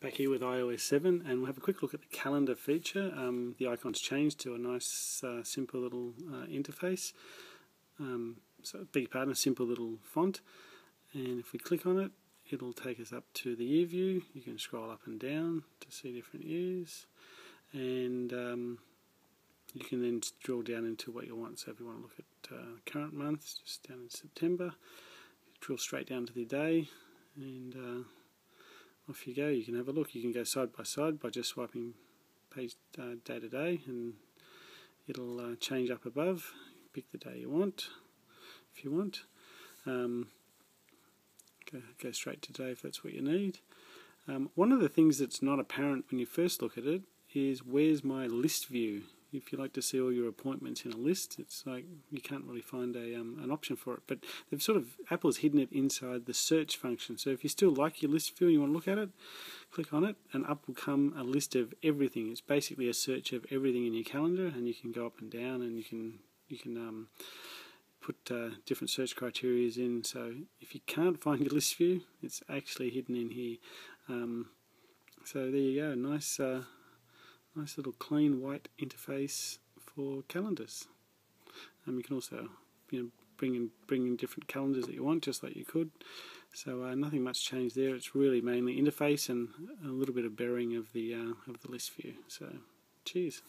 back here with iOS 7 and we'll have a quick look at the calendar feature. Um, the icon's changed to a nice uh, simple little uh, interface. Um, so big pardon, a simple little font and if we click on it it'll take us up to the year view. You can scroll up and down to see different years and um, you can then drill down into what you want. So if you want to look at uh, current months, just down in September, drill straight down to the day and uh, off you go. You can have a look. You can go side by side by just swiping page uh, day to day, and it'll uh, change up above. Pick the day you want, if you want. Um, go, go straight to day if that's what you need. Um, one of the things that's not apparent when you first look at it is where's my list view if you like to see all your appointments in a list, it's like you can't really find a um, an option for it. But they've sort of Apple's hidden it inside the search function. So if you still like your list view and you want to look at it, click on it, and up will come a list of everything. It's basically a search of everything in your calendar, and you can go up and down, and you can you can um, put uh, different search criteria in. So if you can't find your list view, it's actually hidden in here. Um, so there you go, nice. Uh, nice little clean white interface for calendars. Um, you can also you know, bring in bring in different calendars that you want, just like you could. So uh, nothing much changed there. It's really mainly interface and a little bit of bearing of the uh, of the list view. So cheers.